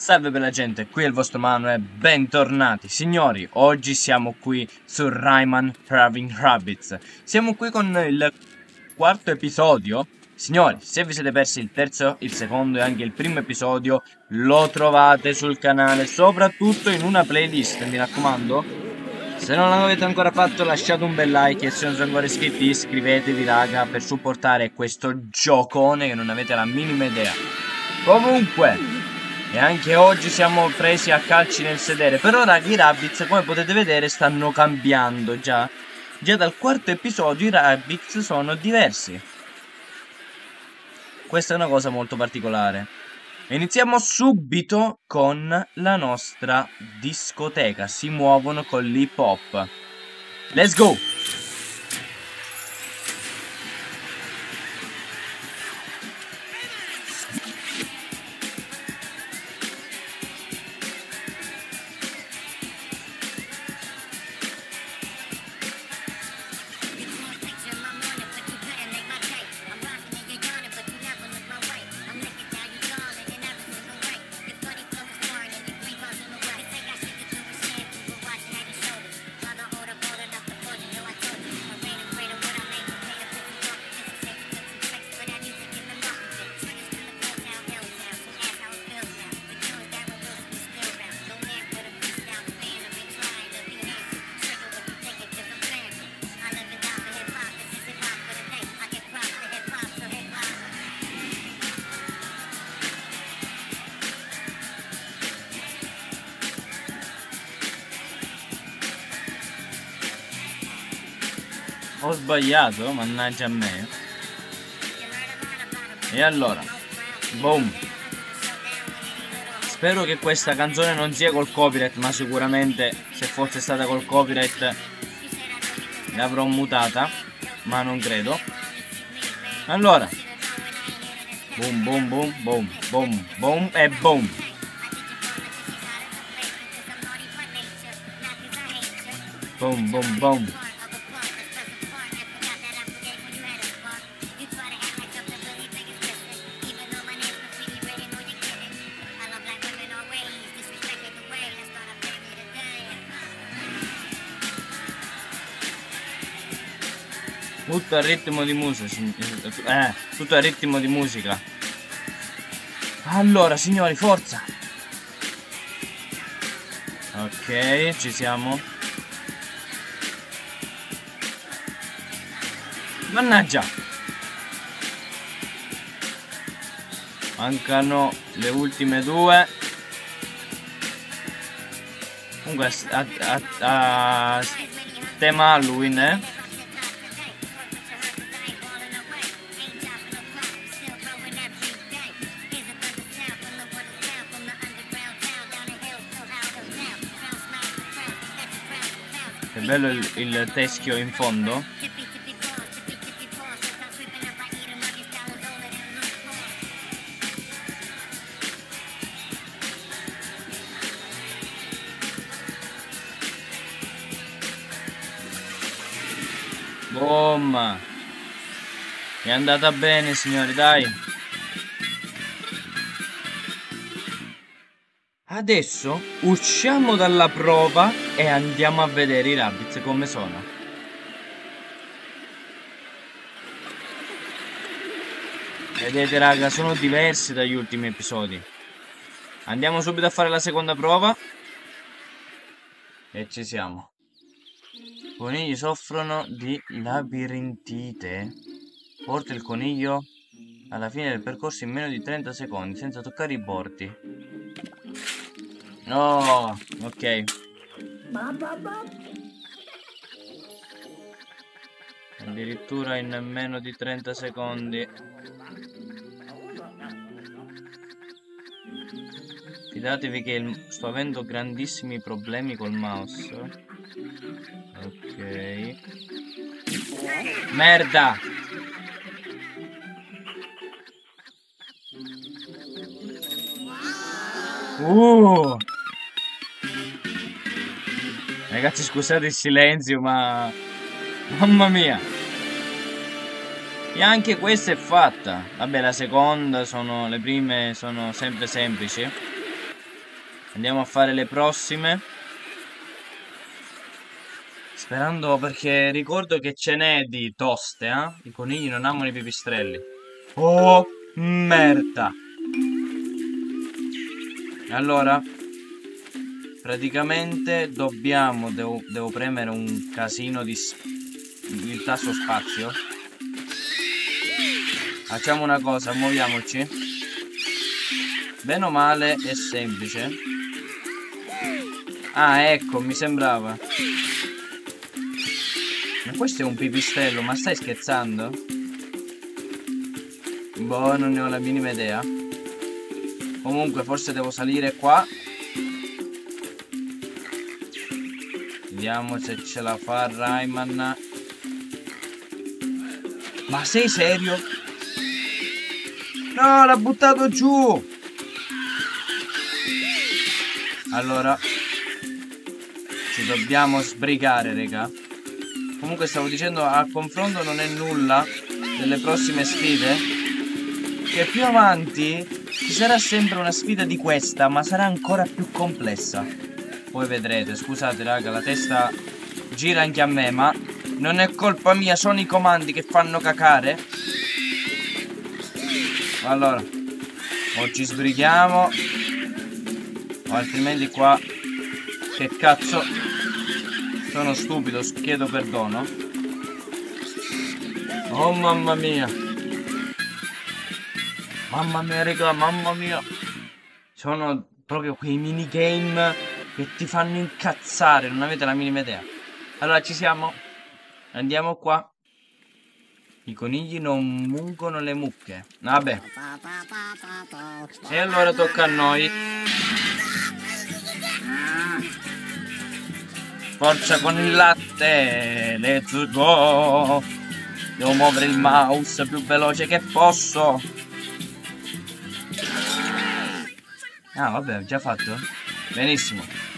Salve bella gente, qui è il vostro Manu e bentornati. Signori, oggi siamo qui su Rayman Praving Rabbits. Siamo qui con il quarto episodio. Signori, se vi siete persi il terzo, il secondo e anche il primo episodio, lo trovate sul canale, soprattutto in una playlist, mi raccomando. Se non l'avete ancora fatto lasciate un bel like e se non siete ancora iscritti iscrivetevi raga per supportare questo giocone che non avete la minima idea. Comunque, e anche oggi siamo presi a calci nel sedere. Per ora i Rabbids, come potete vedere, stanno cambiando già. Già dal quarto episodio i Rabbids sono diversi. Questa è una cosa molto particolare. Iniziamo subito con la nostra discoteca. Si muovono con l'hip hop. Let's go! Ho sbagliato, mannaggia a me. E allora, boom. Spero che questa canzone non sia col copyright, ma sicuramente se fosse stata col copyright l'avrò mutata, ma non credo. Allora, boom, boom, boom, boom, boom, boom e boom. Boom, boom, boom. Tutto a ritmo di musica. Eh, tutto a ritmo di musica. Allora, signori, forza. Ok, ci siamo. Mannaggia. Mancano le ultime due. Comunque a, a, a, tema Halloween, eh. Bello il, il teschio in fondo. Boom! È andata bene signori, dai! Adesso usciamo dalla prova e andiamo a vedere i rabbits come sono. Vedete raga, sono diversi dagli ultimi episodi. Andiamo subito a fare la seconda prova. E ci siamo. I conigli soffrono di labirintite. Porta il coniglio alla fine del percorso in meno di 30 secondi senza toccare i bordi. No, ok. Addirittura in meno di 30 secondi. Fidatevi che il... sto avendo grandissimi problemi col mouse. Ok. Merda! Uh! Ragazzi scusate il silenzio ma... Mamma mia! E anche questa è fatta. Vabbè la seconda sono... Le prime sono sempre semplici. Andiamo a fare le prossime. Sperando perché ricordo che ce n'è di toste, eh? I conigli non amano i pipistrelli. Oh, merda. Allora, praticamente dobbiamo, devo, devo premere un casino di il tasto spazio. Facciamo una cosa, muoviamoci. Bene o male è semplice. Ah, ecco, mi sembrava. Ma questo è un pipistrello, ma stai scherzando? Boh, non ne ho la minima idea. Comunque, forse devo salire qua. Vediamo se ce la fa Rayman. Ma sei serio? No, l'ha buttato giù! Allora, ci dobbiamo sbrigare, raga. Comunque stavo dicendo, al confronto non è nulla delle prossime sfide. Che più avanti ci sarà sempre una sfida di questa, ma sarà ancora più complessa. Poi vedrete, scusate raga, la testa gira anche a me, ma non è colpa mia, sono i comandi che fanno cacare. Allora, o ci sbrighiamo, o altrimenti qua, che cazzo sono stupido, chiedo perdono. Oh mamma mia. Mamma mia, raga, mamma mia. Sono proprio quei minigame che ti fanno incazzare, non avete la minima idea. Allora, ci siamo. Andiamo qua. I conigli non mungono le mucche. Vabbè. E allora tocca a noi. Forza con il latte, let's go. Devo muovere il mouse più veloce che posso. Ah, vabbè, ho già fatto? Benissimo.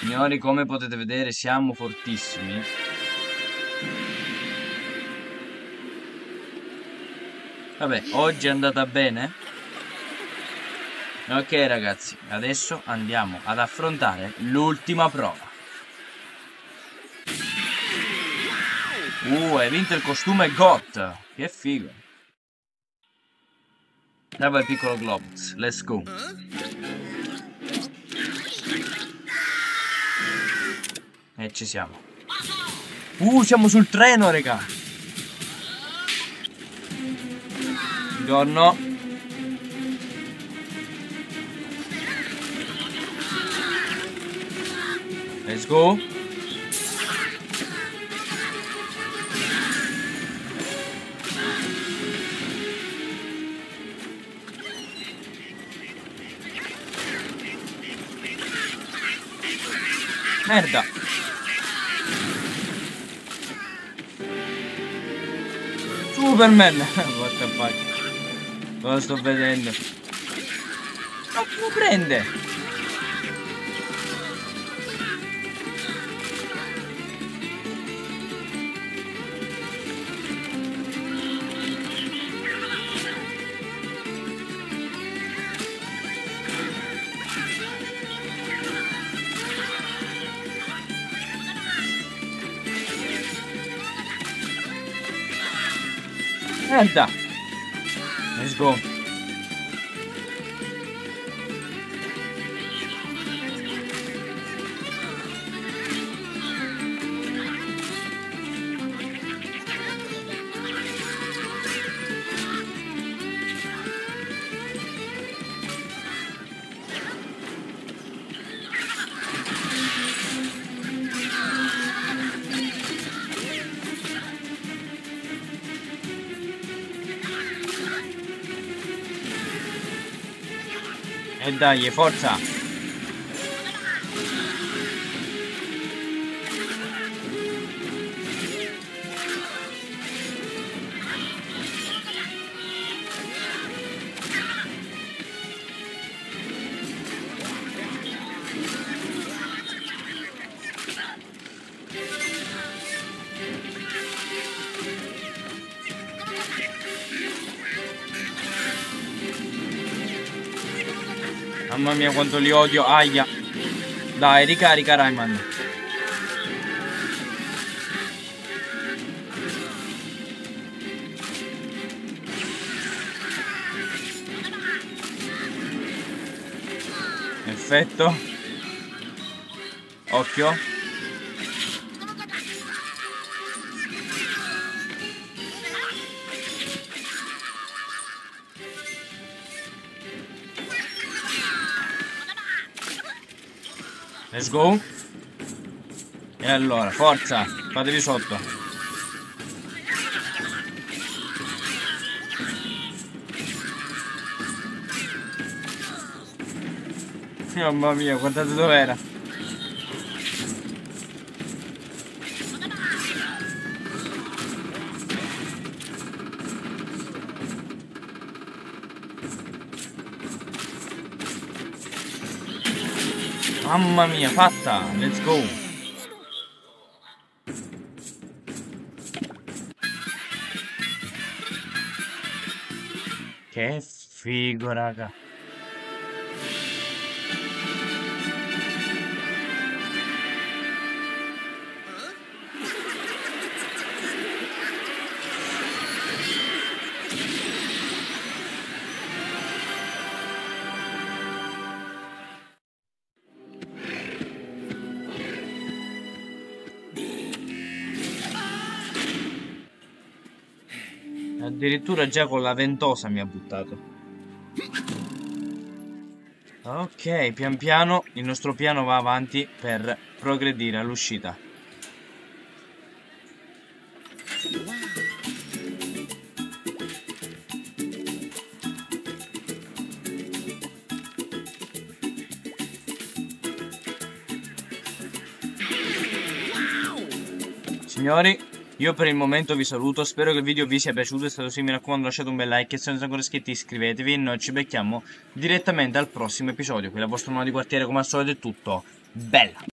Signori, come potete vedere, siamo fortissimi. Vabbè, oggi è andata bene? Ok ragazzi, adesso andiamo ad affrontare l'ultima prova. Uh, hai vinto il costume GOT! Che figo! Dai il piccolo Globus, let's go! E ci siamo. Uh, siamo sul treno, raga! Buongiorno. Let's go. Merda. Superman. What the fuck. Lo sto vedendo. Non lo prende. Merda! Let's go. E dai, forza! Mamma mia quanto li odio. Aia. Dai, ricarica Rayman. Perfetto. Occhio. Let's go. E allora, forza, fatevi sotto. Mamma mia, guardate dov'era. Mamma mia, fatta! Let's go! Che figo, raga! Addirittura già con la ventosa mi ha buttato. Ok, pian piano il nostro piano va avanti per progredire all'uscita. Signori, io per il momento vi saluto, spero che il video vi sia piaciuto, e stato sì mi raccomando lasciate un bel like se non siete ancora iscritti iscrivetevi e noi ci becchiamo direttamente al prossimo episodio. Qui la vostra mano di quartiere come al solito è tutto, bella!